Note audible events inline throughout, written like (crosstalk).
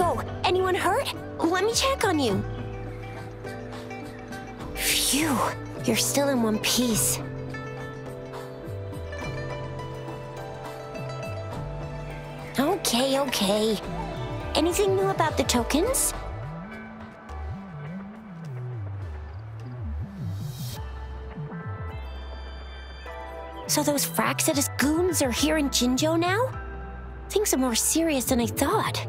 Wacko, anyone hurt? Let me check on you. Phew, you're still in one piece. Okay, okay. Anything new about the tokens? So those Fractsidus goons are here in Jinzhou now? Things are more serious than I thought.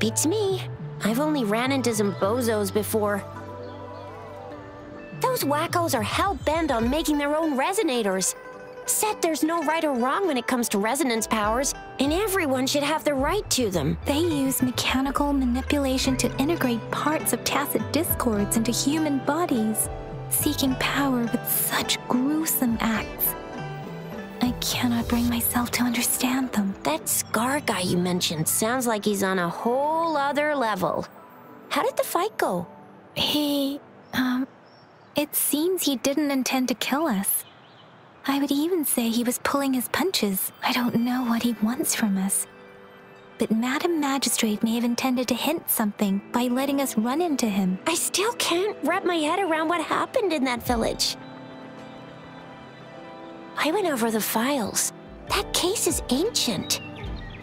Beats me. I've only ran into some bozos before. Those wackos are hell-bent on making their own resonators. Said there's no right or wrong when it comes to resonance powers, and everyone should have the right to them. They use mechanical manipulation to integrate parts of tacit discords into human bodies, seeking power with such gruesome acts. I cannot bring myself to understand them. That Scar guy you mentioned sounds like he's on a whole other level. How did the fight go? He, um, it seems he didn't intend to kill us. I would even say he was pulling his punches. I don't know what he wants from us. But Madam Magistrate may have intended to hint something by letting us run into him. I still can't wrap my head around what happened in that village. I went over the files. That case is ancient.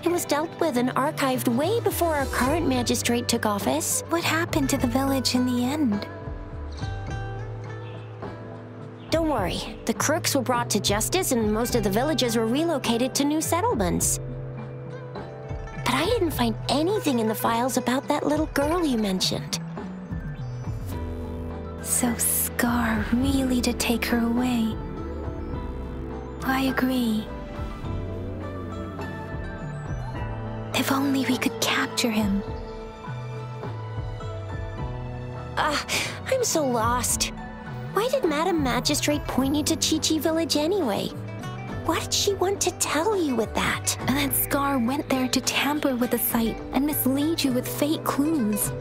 It was dealt with and archived way before our current magistrate took office. What happened to the village in the end? Don't worry. The crooks were brought to justice and most of the villagers were relocated to new settlements. But I didn't find anything in the files about that little girl you mentioned. So Scar really did take her away. I agree. If only we could capture him. Ah, I'm so lost. Why did Madam Magistrate point you to Qiqi Village anyway? What did she want to tell you with that? And that Scar went there to tamper with the site and mislead you with fake clues.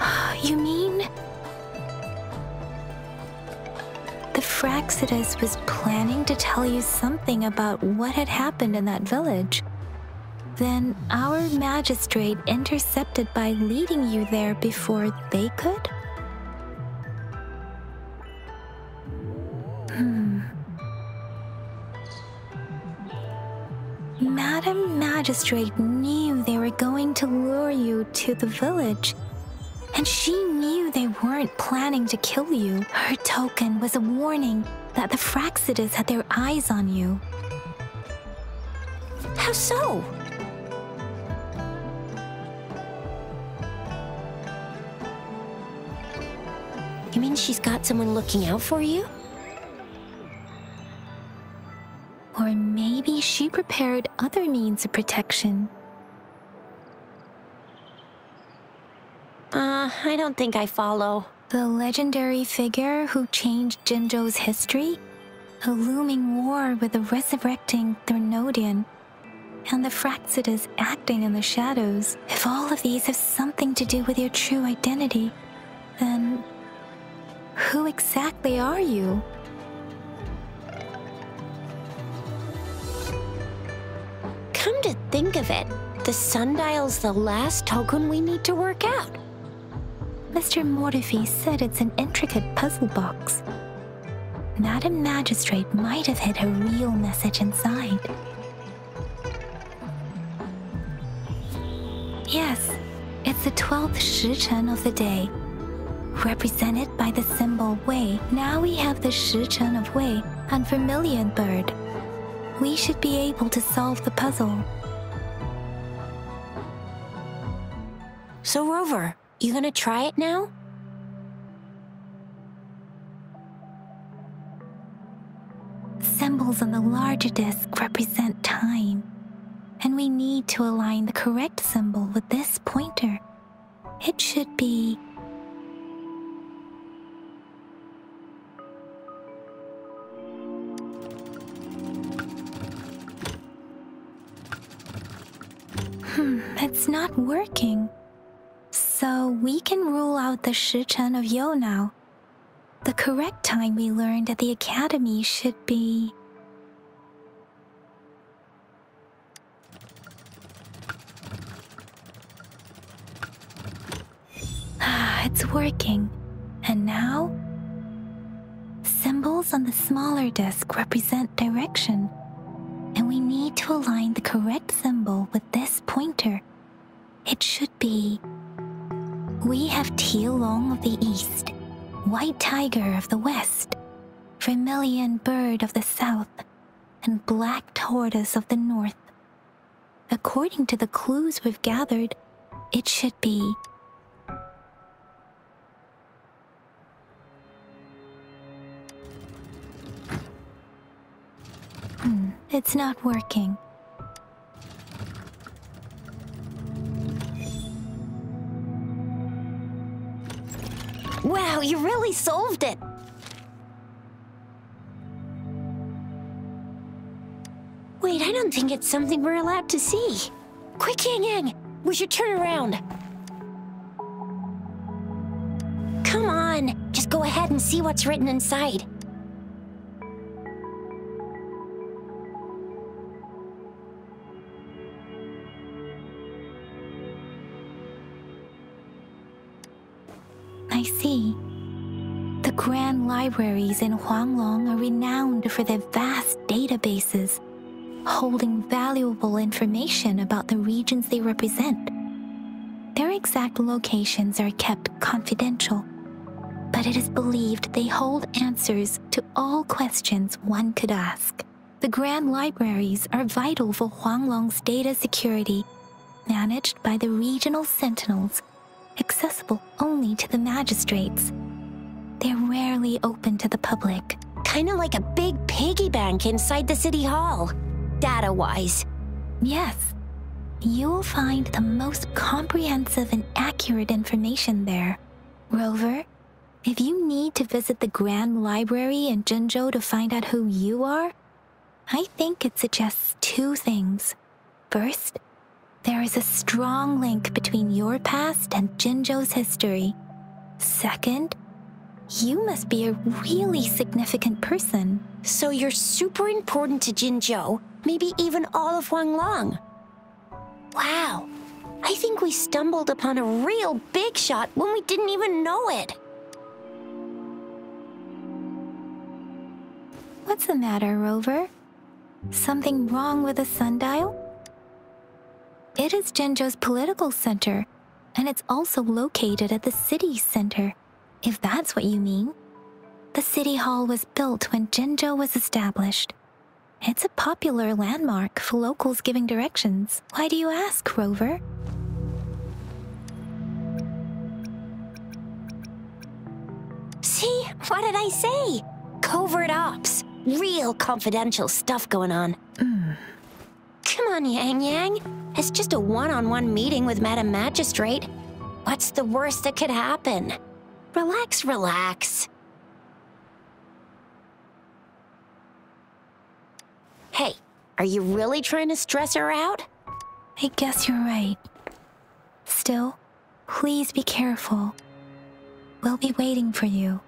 (sighs) you mean? The was planning to tell you something about what had happened in that village. Then our magistrate intercepted by leading you there before they could? Hmm. Madam Magistrate knew they were going to lure you to the village. And she knew they weren't planning to kill you. Her token was a warning that the Fractsidus had their eyes on you. How so? You mean she's got someone looking out for you? Or maybe she prepared other means of protection. Uh, I don't think I follow. The legendary figure who changed Jinzhou's history? A looming war with the resurrecting Threnodian and the Fractsidus acting in the shadows. If all of these have something to do with your true identity, then who exactly are you? Come to think of it, the sundial's the last token we need to work out. Mr. Mortefi said it's an intricate puzzle box. Madam Magistrate might have hid a real message inside. Yes, it's the 12th Shichen of the day, represented by the symbol Wei. Now we have the Shichen of Wei and Vermilion Bird. We should be able to solve the puzzle. So, Rover, you gonna try it now? Symbols on the larger disc represent time, and we need to align the correct symbol with this pointer. It should be Hmm, it's not working. So we can rule out the Shichen of Yo now. The correct time we learned at the academy should be. Ah, it's working. And now? Symbols on the smaller disk represent direction, and we need to align the correct symbol with this pointer. It should be we have Tialong of the east, White Tiger of the west, Vermilion Bird of the south, and Black Tortoise of the north. According to the clues we've gathered, it should be Hmm, it's not working. Wow, you really solved it! Wait, I don't think it's something we're allowed to see. Quick, Yang Yang! We should turn around. Come on, just go ahead and see what's written inside. Libraries in Huanglong are renowned for their vast databases, holding valuable information about the regions they represent. Their exact locations are kept confidential, but it is believed they hold answers to all questions one could ask. The grand libraries are vital for Huanglong's data security, managed by the regional sentinels accessible only to the magistrates. They're rarely open to the public. Kinda like a big piggy bank inside the city hall, data wise. Yes, you'll find the most comprehensive and accurate information there. Rover, if you need to visit the Grand Library in Jinzhou to find out who you are, I think it suggests two things. First, there is a strong link between your past and Jinzhou's history. Second, you must be a really significant person. So you're super important to Jinzhou, maybe even all of Huanglong. Wow, I think we stumbled upon a real big shot when we didn't even know it. What's the matter, Rover? Something wrong with the sundial? It is Jinzhou's political center, and it's also located at the city center, if that's what you mean. The city hall was built when Jinzhou was established. It's a popular landmark for locals giving directions. Why do you ask, Rover? See? What did I say? Covert ops. Real confidential stuff going on. Mm. Come on, Yang Yang. It's just a one-on-one meeting with Madam Magistrate. What's the worst that could happen? Relax, relax. Hey, are you really trying to stress her out? I guess you're right. Still, please be careful. We'll be waiting for you.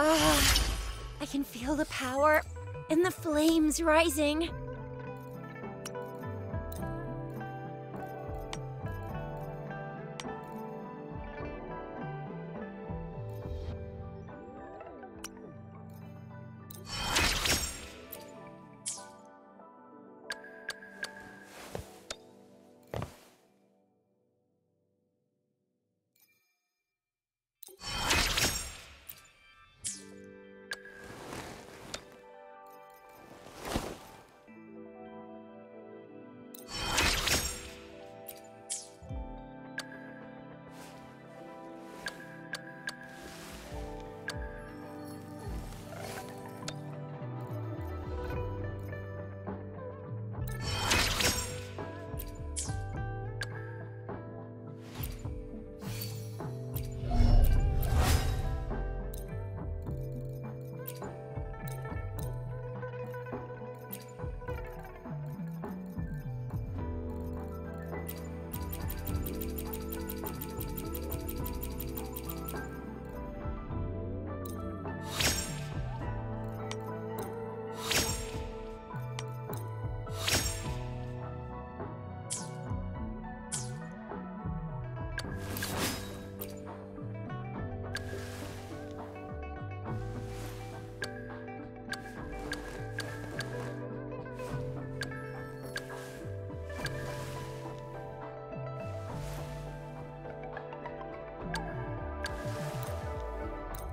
Ah, I can feel the power and the flames rising.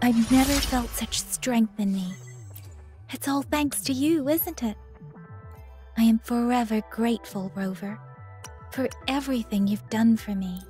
I've never felt such strength in me. It's all thanks to you, isn't it? I am forever grateful, Rover, for everything you've done for me.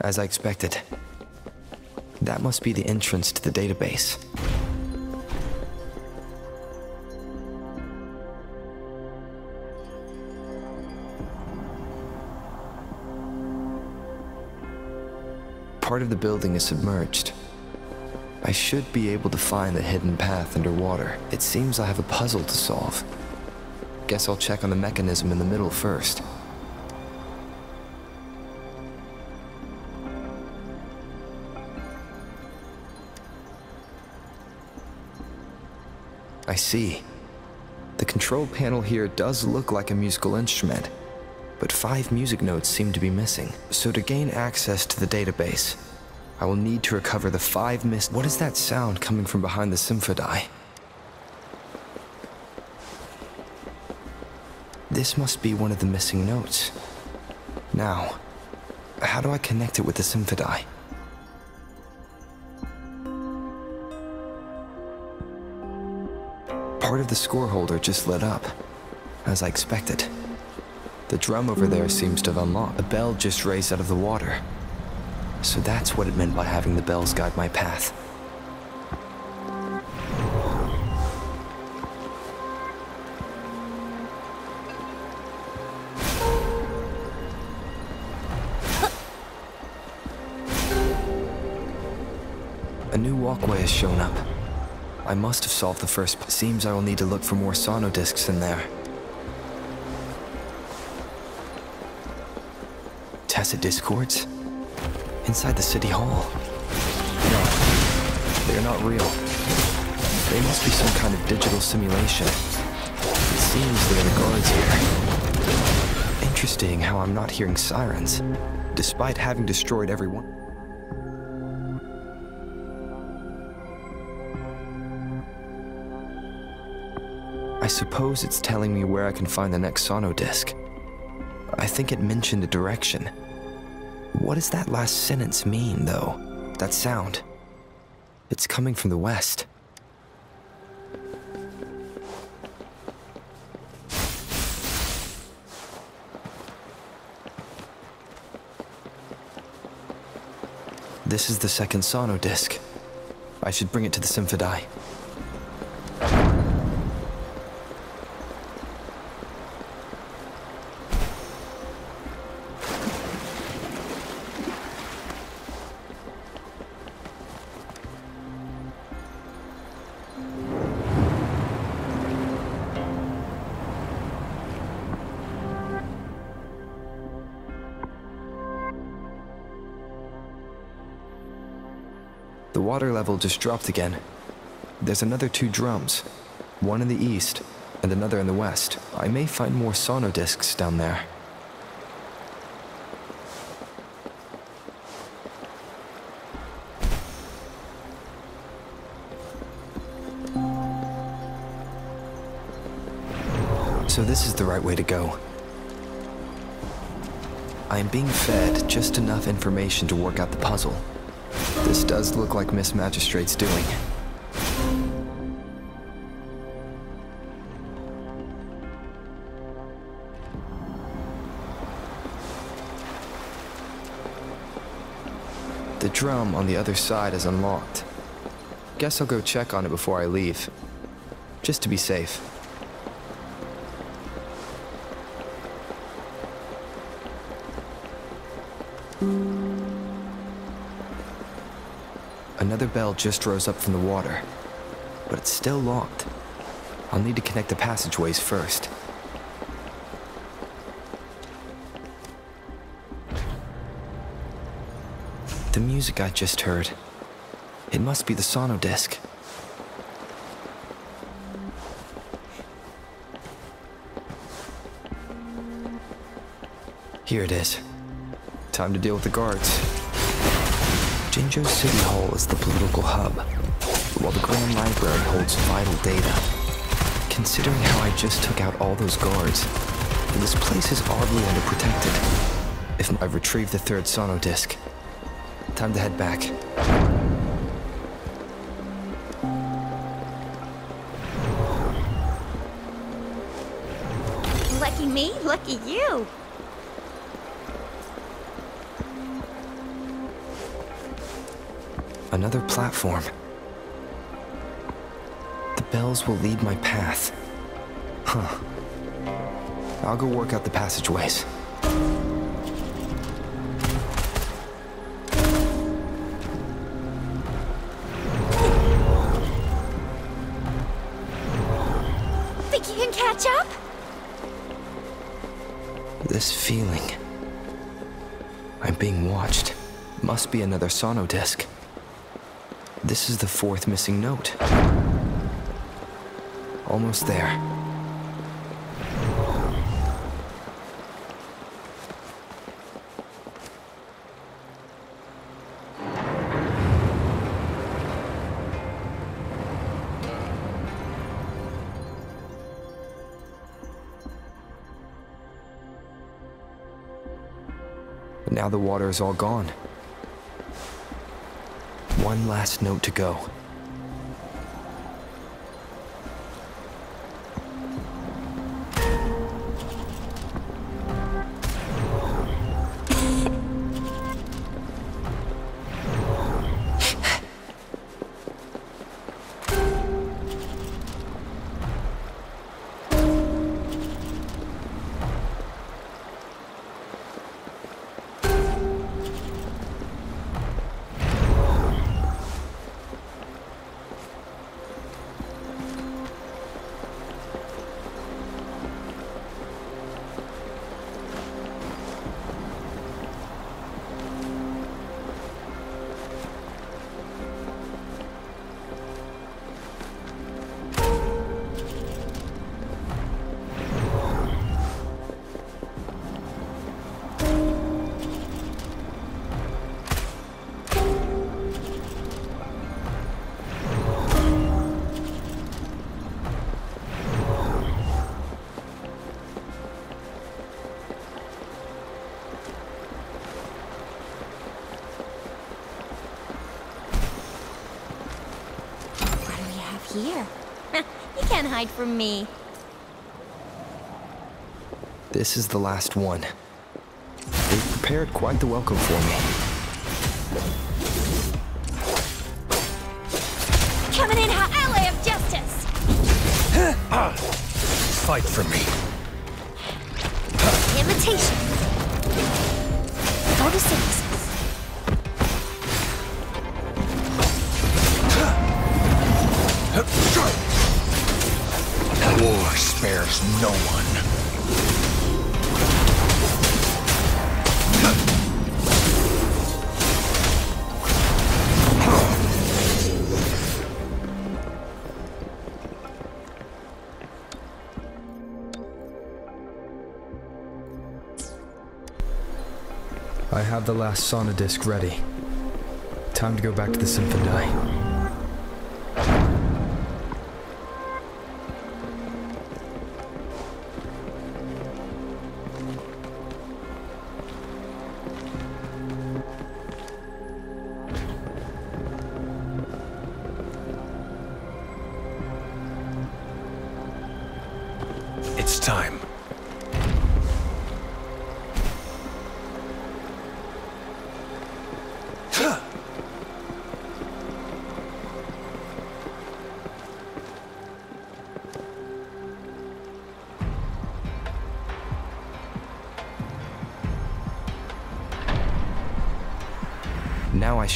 As I expected. That must be the entrance to the database. Part of the building is submerged. I should be able to find the hidden path underwater. It seems I have a puzzle to solve. Guess I'll check on the mechanism in the middle first. I see. The control panel here does look like a musical instrument, but five music notes seem to be missing. So to gain access to the database, I will need to recover the five miss- What is that sound coming from behind the Symphodi? This must be one of the missing notes. Now, how do I connect it with the Symphodi? Part of the score holder just lit up, as I expected. The drum over there seems to have unlocked. A bell just raised out of the water. So that's what it meant by having the bells guide my path. A new walkway has shown up. I must have solved the first. Seems I will need to look for more sono discs in there. Tacit discords? Inside the city hall? No, they're not real. They must be some kind of digital simulation. It seems there are guards here. Interesting how I'm not hearing sirens, despite having destroyed everyone. Suppose it's telling me where I can find the next sono disc. I think it mentioned a direction. What does that last sentence mean, though? That sound. It's coming from the west. This is the second sono disc. I should bring it to the Symphodi. Water level just dropped again. There's another two drums, one in the east and another in the west. I may find more sono discs down there. So this is the right way to go. I am being fed just enough information to work out the puzzle. This does look like Miss Magistrate's doing. The drum on the other side is unlocked. Guess I'll go check on it before I leave. Just to be safe. Just rose up from the water, but it's still locked. I'll need to connect the passageways first. The music I just heard. It must be the sono disc. Here it is. Time to deal with the guards. Jinzhou City Hall is the political hub, while the Grand Library holds vital data. Considering how I just took out all those guards, this place is oddly underprotected. If I've retrieved the third sono disc, time to head back. Lucky me, lucky you. Another platform. The bells will lead my path. Huh. I'll go work out the passageways. Think you can catch up? This feeling. I'm being watched. Must be another sono disc. This is the fourth missing note. Almost there. Now the water is all gone. One last note to go. Here? (laughs) you can't hide from me. This is the last one. They've prepared quite the welcome for me. Coming in hot ally of justice. ah, (laughs) Fight for me. Imitation. Go to six. There's no one. I have the last sono disc ready. Time to go back to the Symphony.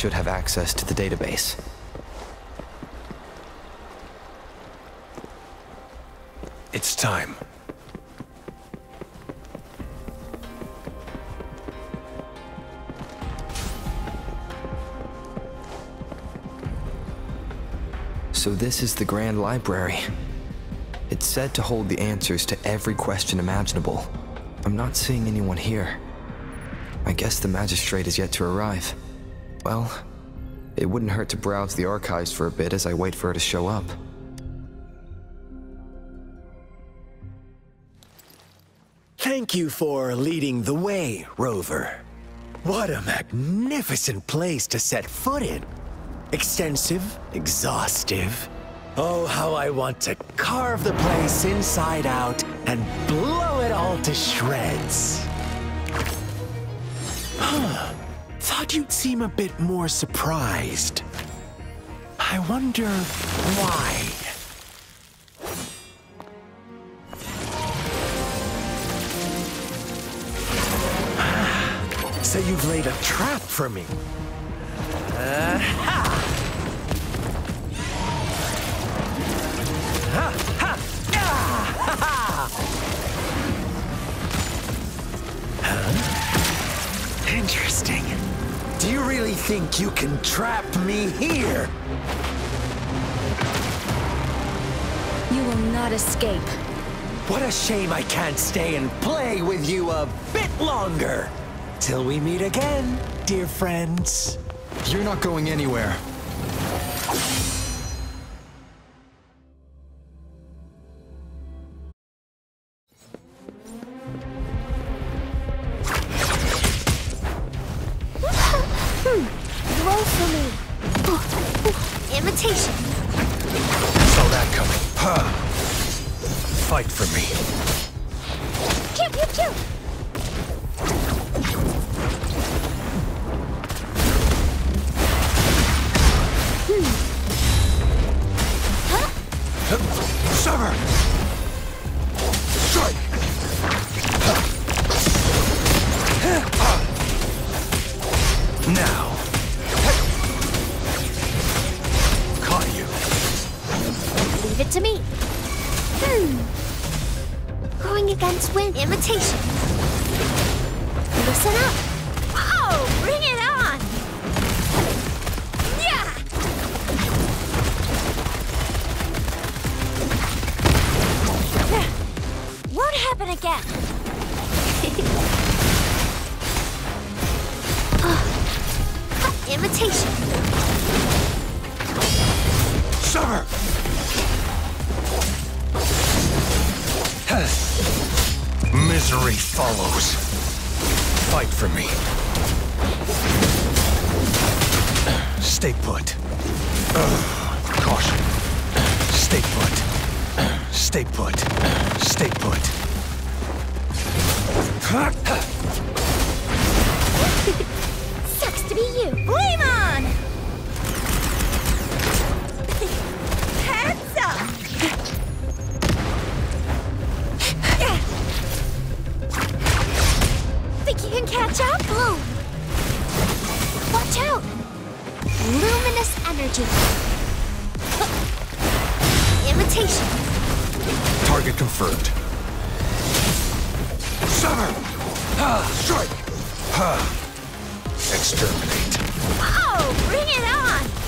Should have access to the database. It's time. So this is the Grand Library. It's said to hold the answers to every question imaginable. I'm not seeing anyone here. I guess the magistrate is yet to arrive. Well, it wouldn't hurt to browse the archives for a bit as I wait for her to show up. Thank you for leading the way, Rover. What a magnificent place to set foot in. Extensive, exhaustive. Oh, how I want to carve the place inside out and blow it all to shreds. (sighs) Thought you'd seem a bit more surprised. I wonder why. (sighs) So you've laid a trap for me. Huh? Interesting. Do you really think you can trap me here? You will not escape. What a shame I can't stay and play with you a bit longer. Till we meet again, dear friends. You're not going anywhere. Imitation. Saw that coming. Huh. Fight for me. Pew, pew, pew. Sever! Strike! Exterminate. Oh, bring it on!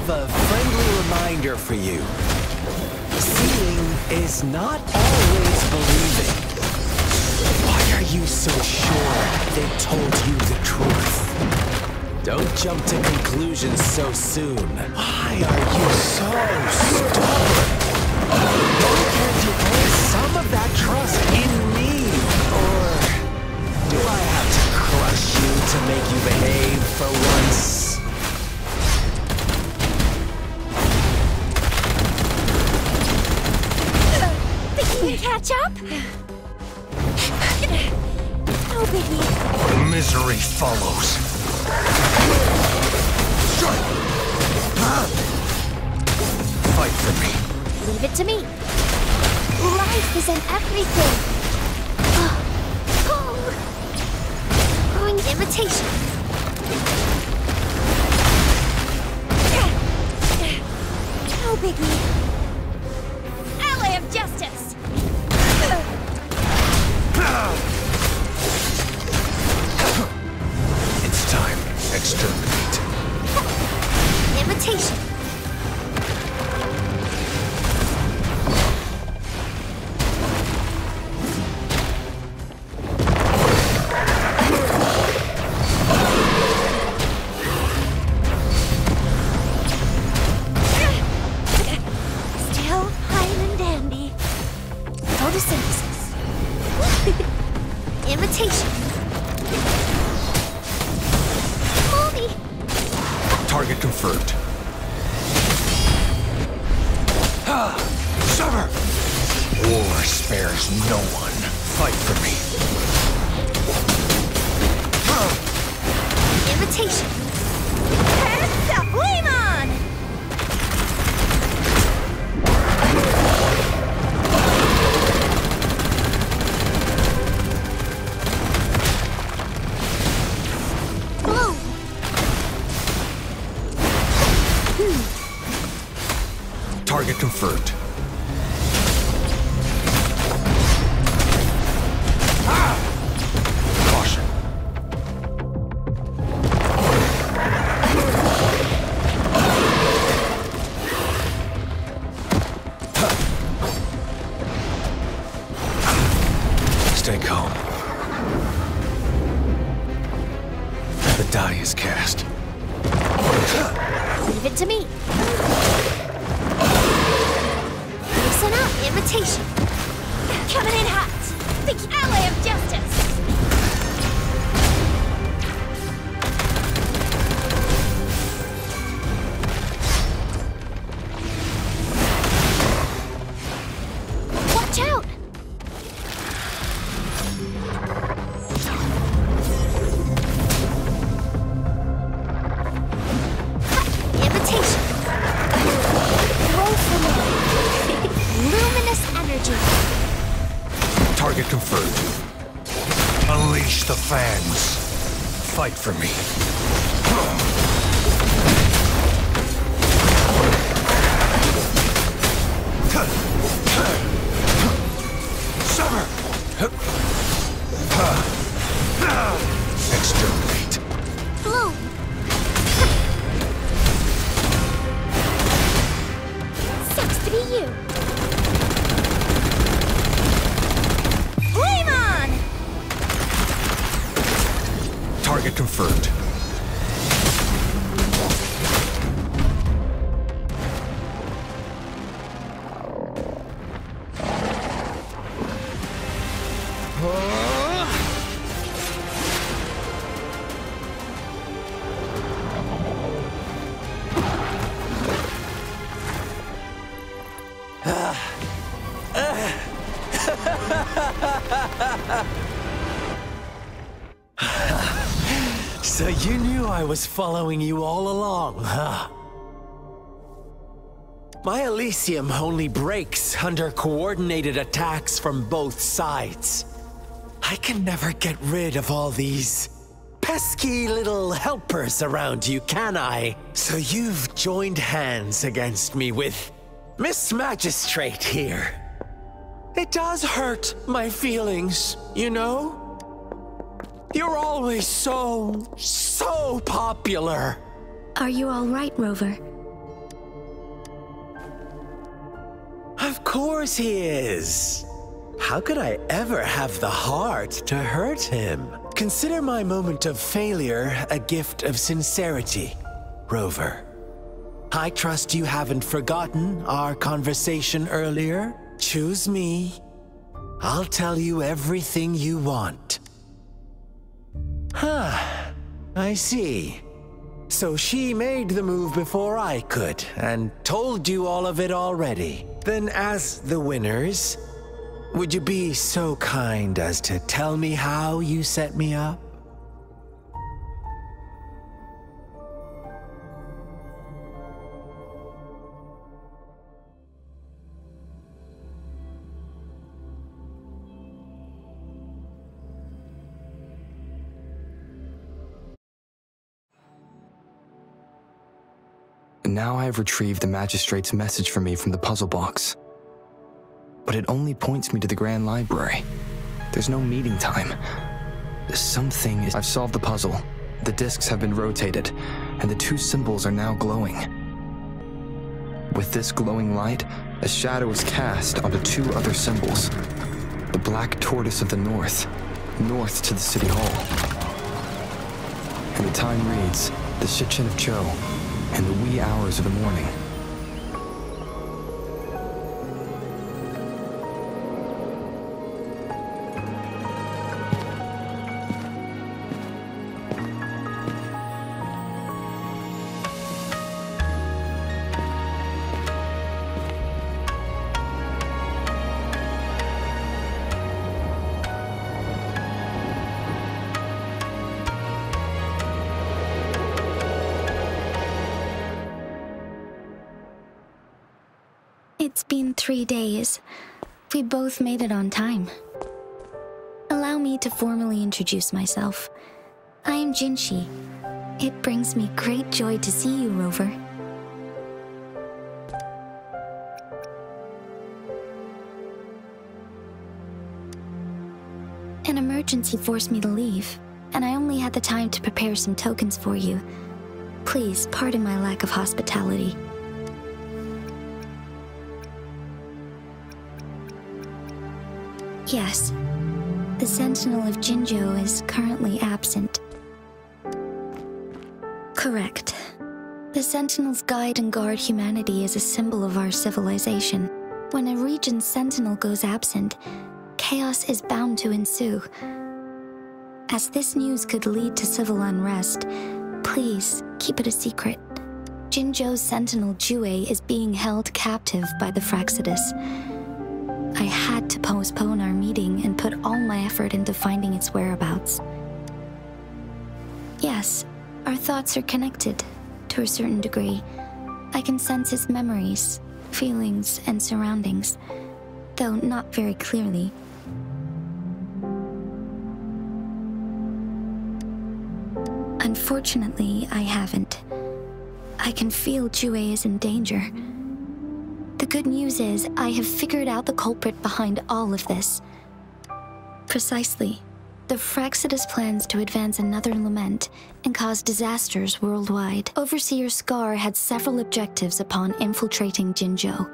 Have a friendly reminder for you. Seeing is not always believing. Why are you so sure they told you the truth? Don't jump to conclusions so soon. Why are you so stubborn? Why can't you place some of that trust in me? Or do I have to crush you to make you behave for once? Can catch up? No biggie. Misery follows. Fight for me. Leave it to me. Life is in everything. Oh. oh Growing invitation. No biggie. Invitation. War spares no one. Fight for me. Invitation. Heads up, was following you all along, huh? My Elysium only breaks under coordinated attacks from both sides. I can never get rid of all these pesky little helpers around you, can I? So you've joined hands against me with Miss Magistrate here. It does hurt my feelings, you know? You're always so, so popular. Are you all right, Rover? Of course he is. How could I ever have the heart to hurt him? Consider my moment of failure a gift of sincerity, Rover. I trust you haven't forgotten our conversation earlier. Choose me. I'll tell you everything you want. Huh. I see. So she made the move before I could, and told you all of it already. Then as the winners, would you be so kind as to tell me how you set me up? Now I have retrieved the magistrate's message for me from the puzzle box. But it only points me to the Grand Library. There's no meeting time. Something is. I've solved the puzzle. The discs have been rotated, and the two symbols are now glowing. With this glowing light, a shadow is cast onto two other symbols the Black Tortoise of the North, north to the City Hall. And the time reads the Shichen of Chou, in the wee hours of the morning. We both made it on time. Allow me to formally introduce myself. I am Jinhsi. It brings me great joy to see you, Rover. An emergency forced me to leave, and I only had the time to prepare some tokens for you. Please pardon my lack of hospitality. Yes. The Sentinel of Jinzhou is currently absent. Correct. The Sentinel's guide and guard humanity is a symbol of our civilization. When a region's sentinel goes absent, chaos is bound to ensue. As this news could lead to civil unrest, please keep it a secret. Jinzhou's sentinel Jue is being held captive by the Fractsidus. I had to postpone our meeting and put all my effort into finding its whereabouts. Yes, our thoughts are connected, to a certain degree. I can sense its memories, feelings, and surroundings, though not very clearly. Unfortunately, I haven't. I can feel Jue is in danger. The good news is, I have figured out the culprit behind all of this. Precisely. The Fractsidus plans to advance another lament and cause disasters worldwide. Overseer Scar had several objectives upon infiltrating Jinzhou.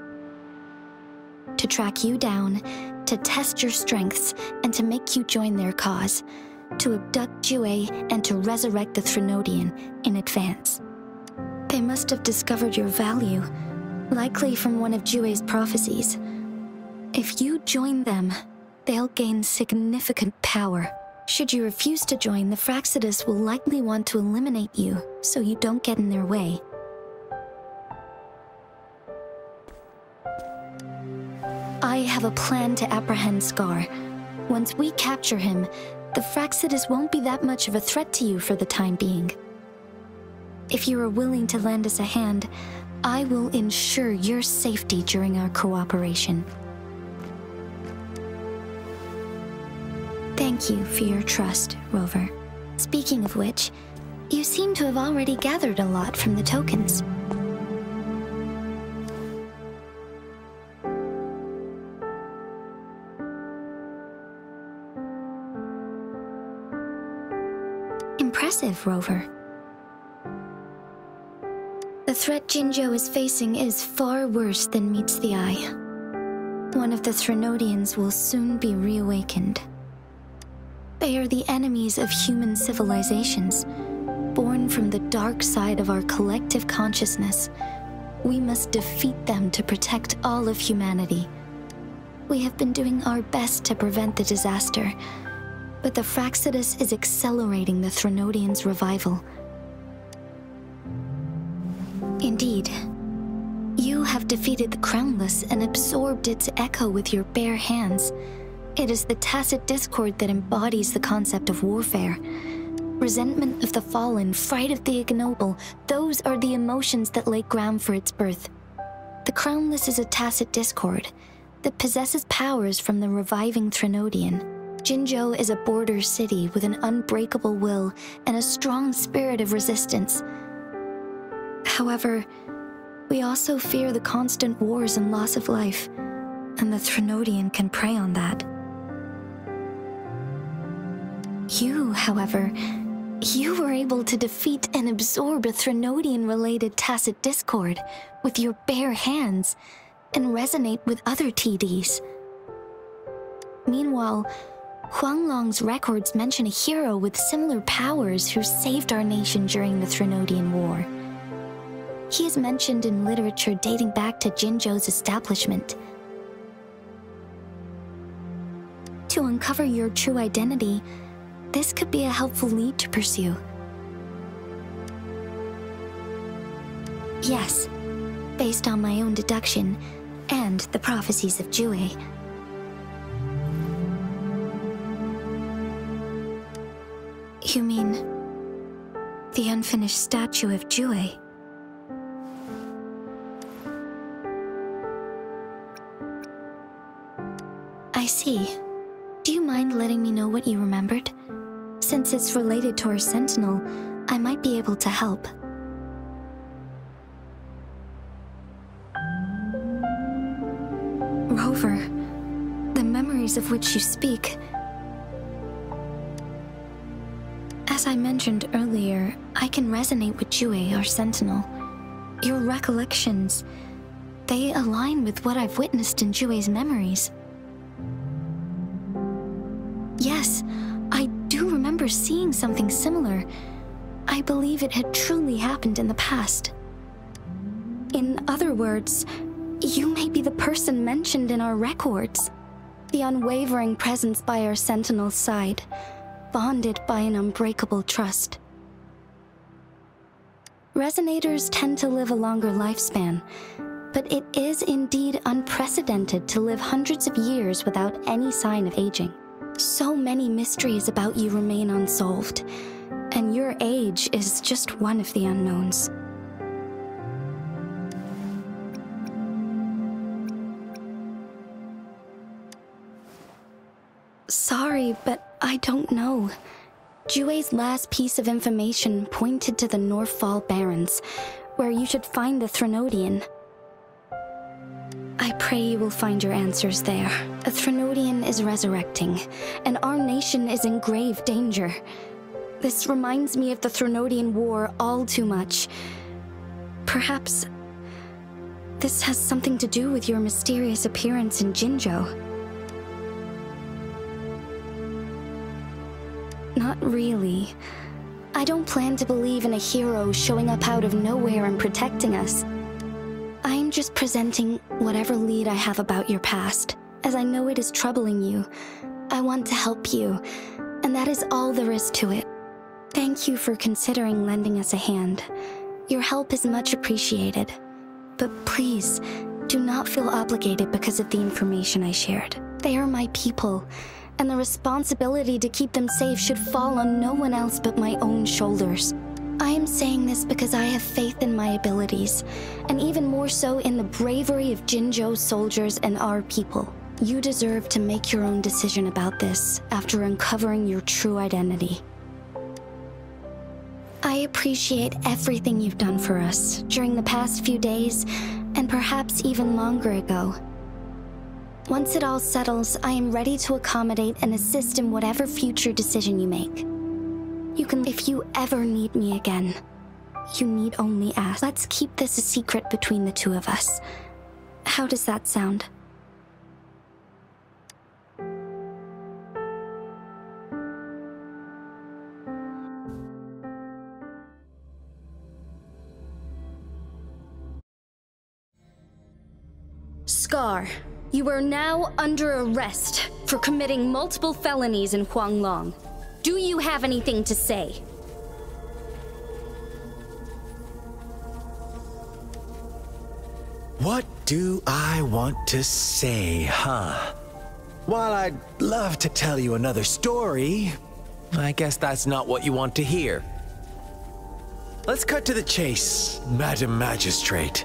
To track you down, to test your strengths, and to make you join their cause. to abduct Jue and to resurrect the Threnodian in advance. They must have discovered your value, likely from one of Jue's prophecies. If you join them, they'll gain significant power. Should you refuse to join, the Fractsidus will likely want to eliminate you, so you don't get in their way. I have a plan to apprehend Scar. Once we capture him, the Fractsidus won't be that much of a threat to you for the time being. If you are willing to lend us a hand, I will ensure your safety during our cooperation. Thank you for your trust, Rover. Speaking of which, you seem to have already gathered a lot from the tokens. Impressive, Rover. Threat Jinzhou is facing is far worse than meets the eye. One of the Threnodians will soon be reawakened. They are the enemies of human civilizations, born from the dark side of our collective consciousness. We must defeat them to protect all of humanity. We have been doing our best to prevent the disaster, but the Fractsidus is accelerating the Threnodians' revival. Indeed, you have defeated the Crownless and absorbed its echo with your bare hands. It is the tacet discord that embodies the concept of warfare. Resentment of the fallen, fright of the ignoble, those are the emotions that lay ground for its birth. The Crownless is a tacet discord that possesses powers from the reviving Threnodian. Jinzhou is a border city with an unbreakable will and a strong spirit of resistance. However, we also fear the constant wars and loss of life, and the Threnodian can prey on that. You, however, you were able to defeat and absorb a Threnodian-related tacet discord with your bare hands and resonate with other TDs. Meanwhile, Huanglong's records mention a hero with similar powers who saved our nation during the Threnodian War. He is mentioned in literature dating back to Jinzhou's establishment. To uncover your true identity, this could be a helpful lead to pursue. Yes, based on my own deduction and the prophecies of Jue. You mean the unfinished statue of Jue? I see. Do you mind letting me know what you remembered? Since it's related to our sentinel, I might be able to help. Rover, the memories of which you speak. As I mentioned earlier, I can resonate with Jue, our sentinel. Your recollections, they align with what I've witnessed in Jue's memories. Yes, I do remember seeing something similar. I believe it had truly happened in the past. In other words, you may be the person mentioned in our records. The unwavering presence by our sentinel's side, bonded by an unbreakable trust. Resonators tend to live a longer lifespan, but it is indeed unprecedented to live hundreds of years without any sign of aging. So many mysteries about you remain unsolved, and your age is just one of the unknowns. Sorry, but I don't know. Jue's last piece of information pointed to the Northfall Barrens, where you should find the Threnodian. I pray you will find your answers there. A Threnodian is resurrecting, and our nation is in grave danger. This reminds me of the Threnodian War all too much. Perhaps this has something to do with your mysterious appearance in Jinzhou. Not really. I don't plan to believe in a hero showing up out of nowhere and protecting us. I'm just presenting whatever lead I have about your past, as I know it is troubling you. I want to help you, and that is all there is to it. Thank you for considering lending us a hand. Your help is much appreciated. But please, do not feel obligated because of the information I shared. They are my people, and the responsibility to keep them safe should fall on no one else but my own shoulders. I am saying this because I have faith in my abilities, and even more so in the bravery of Jinzhou's soldiers and our people. You deserve to make your own decision about this after uncovering your true identity. I appreciate everything you've done for us during the past few days, and perhaps even longer ago. Once it all settles, I am ready to accommodate and assist in whatever future decision you make. You can, if you ever need me again, you need only ask. Let's keep this a secret between the two of us. How does that sound? Scar, you are now under arrest for committing multiple felonies in Huanglong. Do you have anything to say? What do I want to say, huh? While I'd love to tell you another story, I guess that's not what you want to hear. Let's cut to the chase, Madam Magistrate.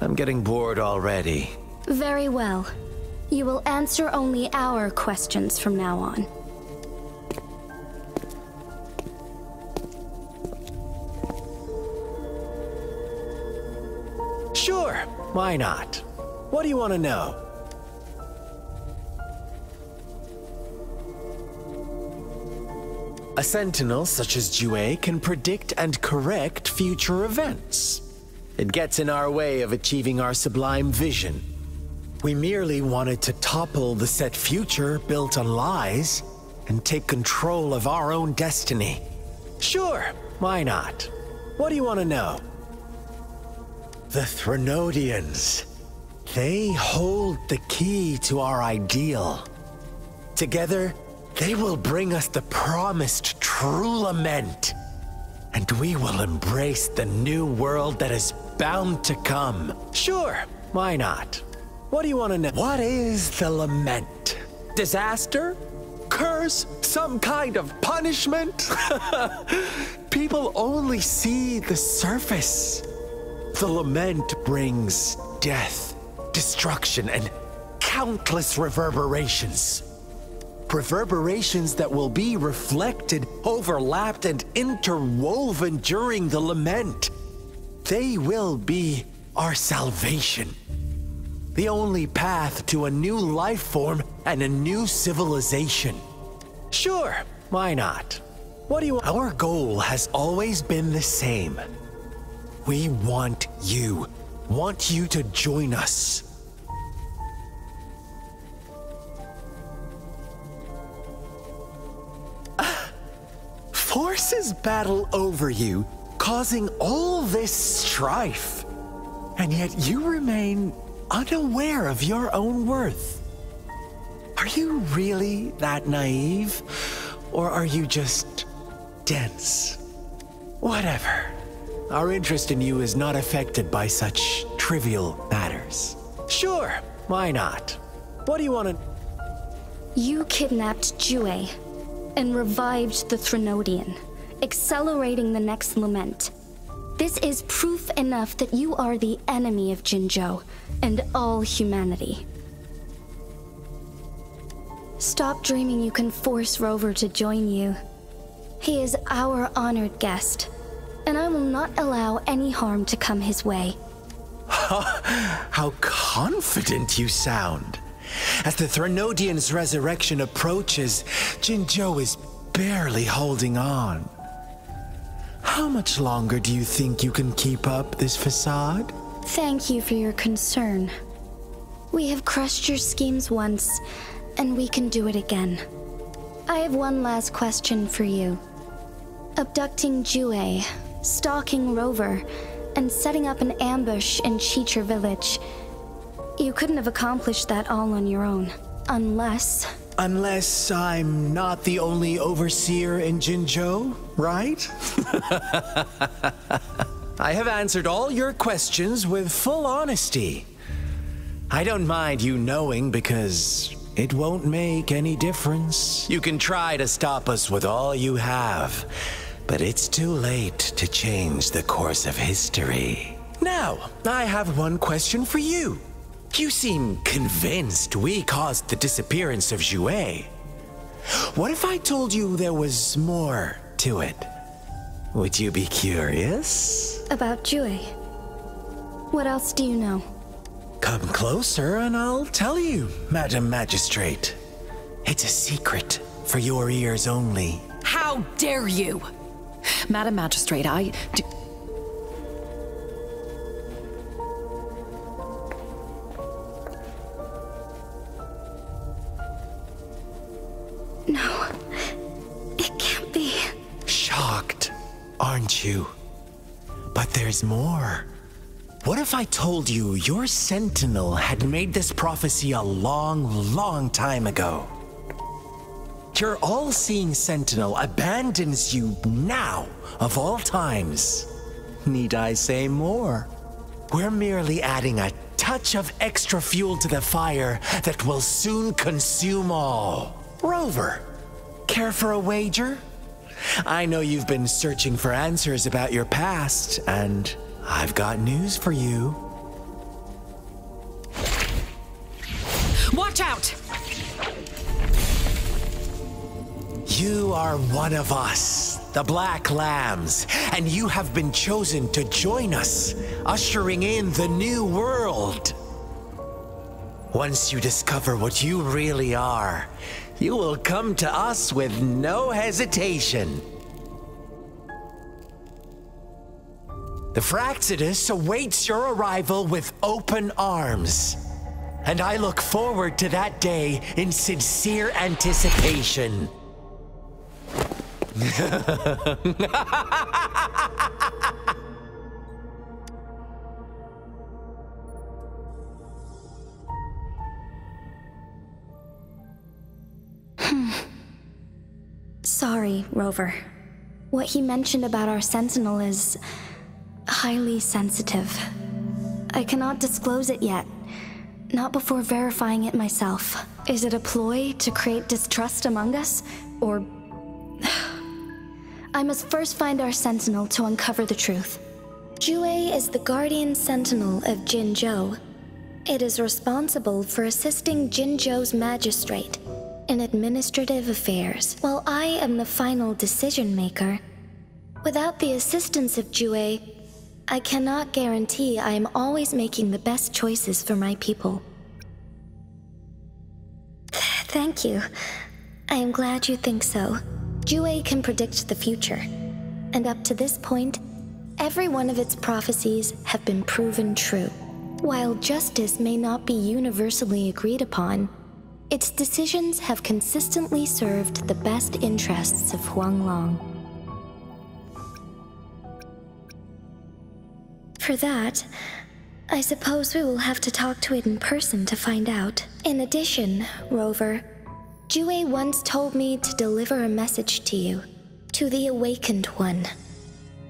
I'm getting bored already. Very well. You will answer only our questions from now on. Why not? What do you want to know? A sentinel such as Jue can predict and correct future events. It gets in our way of achieving our sublime vision. We merely wanted to topple the set future built on lies and take control of our own destiny. Sure, why not? What do you want to know? The Threnodians. They hold the key to our ideal. Together, they will bring us the promised true lament. And we will embrace the new world that is bound to come. Sure, why not? What do you want to know? What is the lament? Disaster? Curse? Some kind of punishment? (laughs) People only see the surface. The lament brings death, destruction, and countless reverberations. Reverberations that will be reflected, overlapped, and interwoven during the lament. They will be our salvation. The only path to a new life form and a new civilization. Sure, why not? What do you Our goal has always been the same. We want you. Want you to join us. (sighs) Forces battle over you, causing all this strife. And yet you remain unaware of your own worth. Are you really that naive? Or are you just dense? Whatever. Our interest in you is not affected by such trivial matters. Sure, why not? What do you want to... You kidnapped Jue and revived the Threnodian, accelerating the next lament. This is proof enough that you are the enemy of Jinzhou and all humanity. Stop dreaming you can force Rover to join you. He is our honored guest, and I will not allow any harm to come his way. (laughs) How confident you sound. As the Threnodian's resurrection approaches, Jinzhou is barely holding on. How much longer do you think you can keep up this facade? Thank you for your concern. We have crushed your schemes once, and we can do it again. I have one last question for you. Abducting Jue, stalking Rover, and setting up an ambush in Qichi Village. You couldn't have accomplished that all on your own. Unless. Unless I'm not the only overseer in Jinzhou, right? (laughs) I have answered all your questions with full honesty. I don't mind you knowing because it won't make any difference. You can try to stop us with all you have, but it's too late to change the course of history. Now, I have one question for you. You seem convinced we caused the disappearance of Jue. What if I told you there was more to it? Would you be curious? About Jue. What else do you know? Come closer and I'll tell you, Madam Magistrate. It's a secret for your ears only. How dare you! Madam Magistrate, I do... No. It can't be. Shocked, aren't you? But there's more. What if I told you your sentinel had made this prophecy a long, long time ago? Your all seeing sentinel abandons you now, of all times. Need I say more? We're merely adding a touch of extra fuel to the fire that will soon consume all. Rover, care for a wager? I know you've been searching for answers about your past, and I've got news for you. You are one of us, the Black Lambs, and you have been chosen to join us, ushering in the new world. Once you discover what you really are, you will come to us with no hesitation. The Fractsidus awaits your arrival with open arms. And I look forward to that day in sincere anticipation. Sorry, Rover. What he mentioned about our sentinel is highly sensitive. I cannot disclose it yet. Not before verifying it myself. Is it a ploy to create distrust among us? Or. I must first find our sentinel to uncover the truth. Jue is the guardian sentinel of Jinzhou. It is responsible for assisting Jinzhou's magistrate in administrative affairs, while I am the final decision maker. Without the assistance of Jue, I cannot guarantee I am always making the best choices for my people. (sighs) Thank you. I am glad you think so. Jue can predict the future. And up to this point, every one of its prophecies have been proven true. While justice may not be universally agreed upon, its decisions have consistently served the best interests of Huanglong. For that, I suppose we will have to talk to it in person to find out. In addition, Rover, Jue once told me to deliver a message to you, to the Awakened One.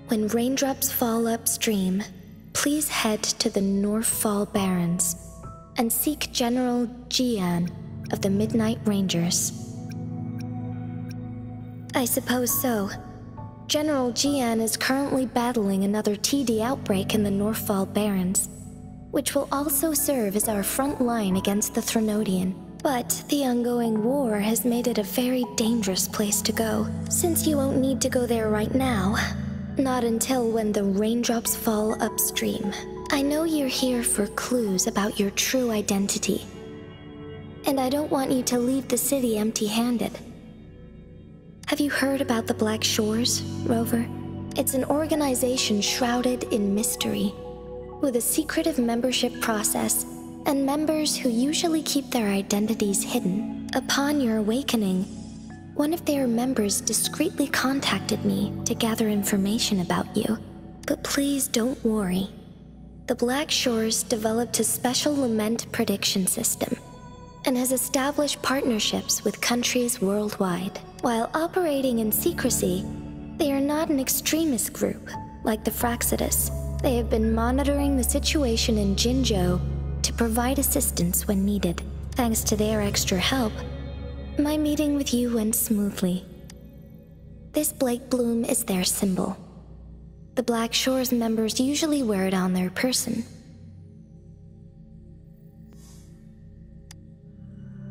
When raindrops fall upstream, please head to the Northfall Barrens and seek General Jiyan of the Midnight Rangers. I suppose so. General Jiyan is currently battling another TD outbreak in the Northfall Barrens, which will also serve as our front line against the Threnodian. But the ongoing war has made it a very dangerous place to go, since you won't need to go there right now. Not until when the raindrops fall upstream. I know you're here for clues about your true identity. And I don't want you to leave the city empty handed. Have you heard about the Black Shores, Rover? It's an organization shrouded in mystery, with a secretive membership process and members who usually keep their identities hidden. Upon your awakening, One of their members discreetly contacted me to gather information about you. But please don't worry. The Black Shores developed a special lament prediction system and has established partnerships with countries worldwide. While operating in secrecy, they are not an extremist group like the Fractsidus. They have been monitoring the situation in to provide assistance when needed. Thanks to their extra help, my meeting with you went smoothly. This Blake Bloom is their symbol. The Black Shores members usually wear it on their person.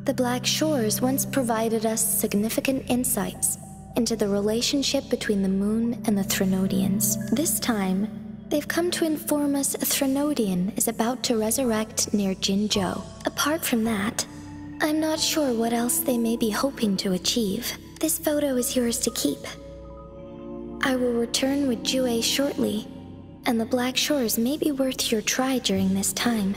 The Black Shores once provided us significant insights into the relationship between the moon and the Threnodians. This time, they've come to inform us a Threnodian is about to resurrect near Jinzhou. Apart from that, I'm not sure what else they may be hoping to achieve. This photo is yours to keep. I will return with Jue shortly, and the Black Shores may be worth your try during this time.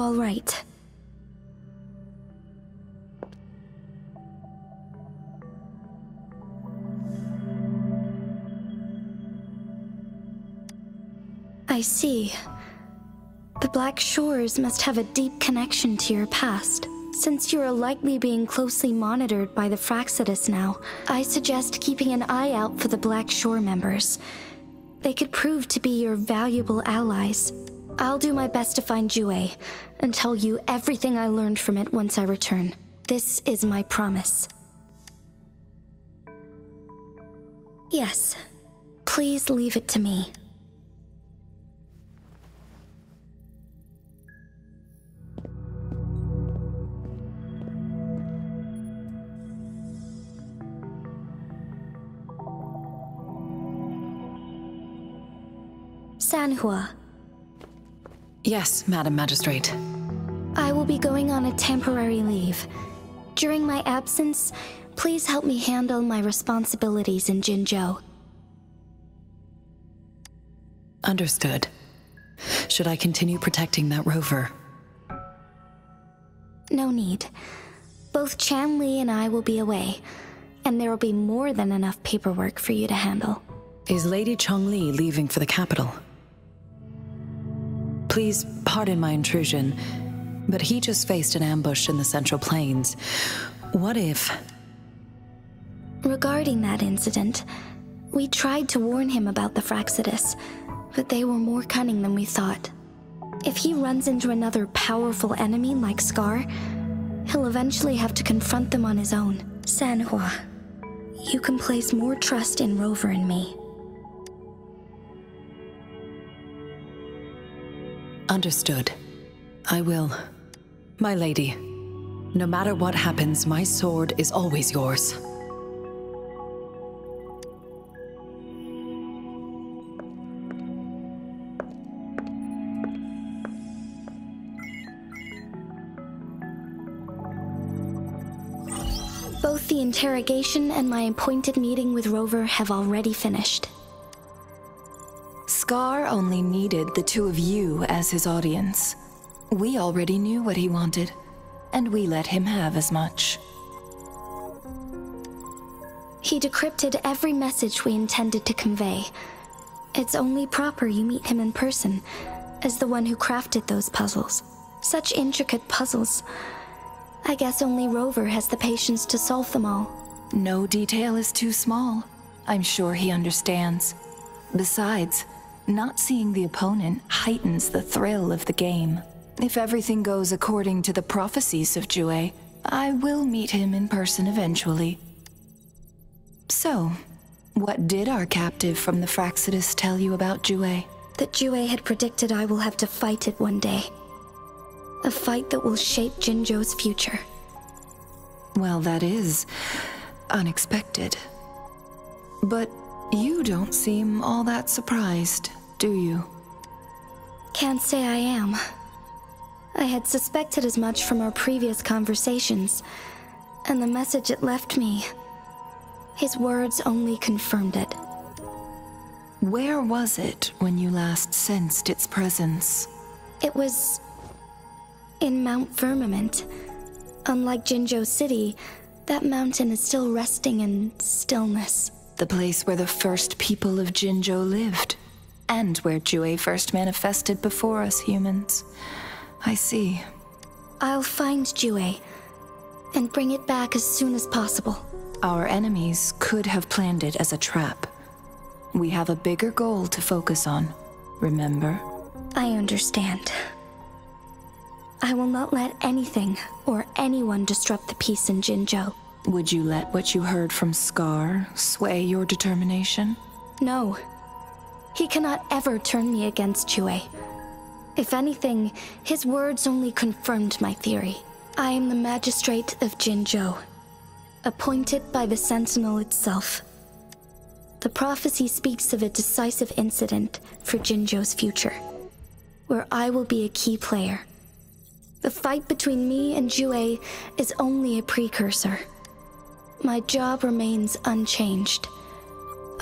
All right? I see. The Black Shores must have a deep connection to your past. Since you are likely being closely monitored by the Fractsidus now, I suggest keeping an eye out for the Black Shore members. They could prove to be your valuable allies. I'll do my best to find Jue and tell you everything I learned from it once I return. This is my promise. Yes, please leave it to me. Sanhua. Yes, Madam Magistrate. I will be going on a temporary leave. During my absence, please help me handle my responsibilities in Jinzhou. Understood. Should I continue protecting that rover? No need. Both Changli and I will be away, and there will be more than enough paperwork for you to handle. Is Lady Changli leaving for the capital? Please pardon my intrusion, but he just faced an ambush in the Central Plains. What if... Regarding that incident, we tried to warn him about the Fractsidus, but they were more cunning than we thought. If he runs into another powerful enemy like Scar, he'll eventually have to confront them on his own. Sanhua, you can place more trust in Rover and me. Understood. I will. My lady, no matter what happens, my sword is always yours. Both the interrogation and my appointed meeting with Rover have already finished. Scar only needed the two of you as his audience. We already knew what he wanted, and we let him have as much. He decrypted every message we intended to convey. It's only proper you meet him in person, as the one who crafted those puzzles. Such intricate puzzles. I guess only Rover has the patience to solve them all. No detail is too small. I'm sure he understands. Besides, not seeing the opponent heightens the thrill of the game. If everything goes according to the prophecies of Jue, I will meet him in person eventually. So, what did our captive from the Fractsidus tell you about Jue? That Jue had predicted I will have to fight it one day. A fight that will shape Jinzhou's future. Well, that is unexpected. But you don't seem all that surprised, do you? Can't say I am. I had suspected as much from our previous conversations, and the message it left me. His words only confirmed it. Where was it when you last sensed its presence? It was. in Mount Firmament. Unlike Jinzhou City, that mountain is still resting in stillness. The place where the first people of Jinzhou lived, and where Jue first manifested before us humans. I see. I'll find Jue and bring it back as soon as possible. Our enemies could have planned it as a trap. We have a bigger goal to focus on, remember? I understand. I will not let anything or anyone disrupt the peace in Jinzhou. Would you let what you heard from Scar sway your determination? No. He cannot ever turn me against Jue. If anything, his words only confirmed my theory. I am the magistrate of Jinzhou, appointed by the Sentinel itself. The prophecy speaks of a decisive incident for Jinzhou's future, where I will be a key player. The fight between me and Jue is only a precursor. My job remains unchanged.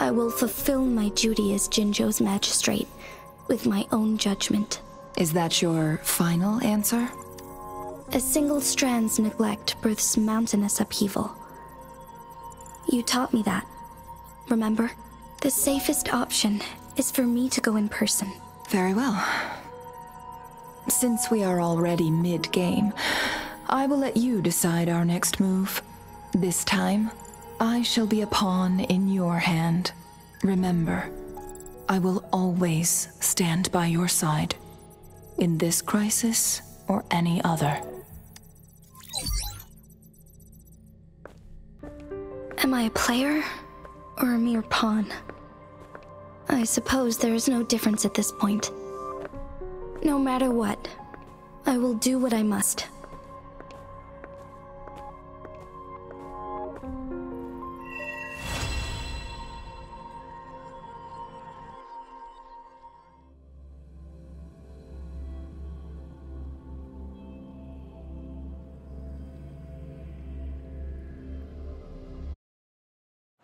I will fulfill my duty as Jinzhou's magistrate with my own judgment. Is that your final answer? A single strand's neglect births mountainous upheaval. You taught me that. Remember? The safest option is for me to go in person. Very well. Since we are already mid-game, I will let you decide our next move. This time, I shall be a pawn in your hand. Remember, I will always stand by your side. In this crisis or any other. Am I a player or a mere pawn? I suppose there is no difference at this point. No matter what, I will do what I must.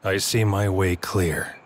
I see my way clear.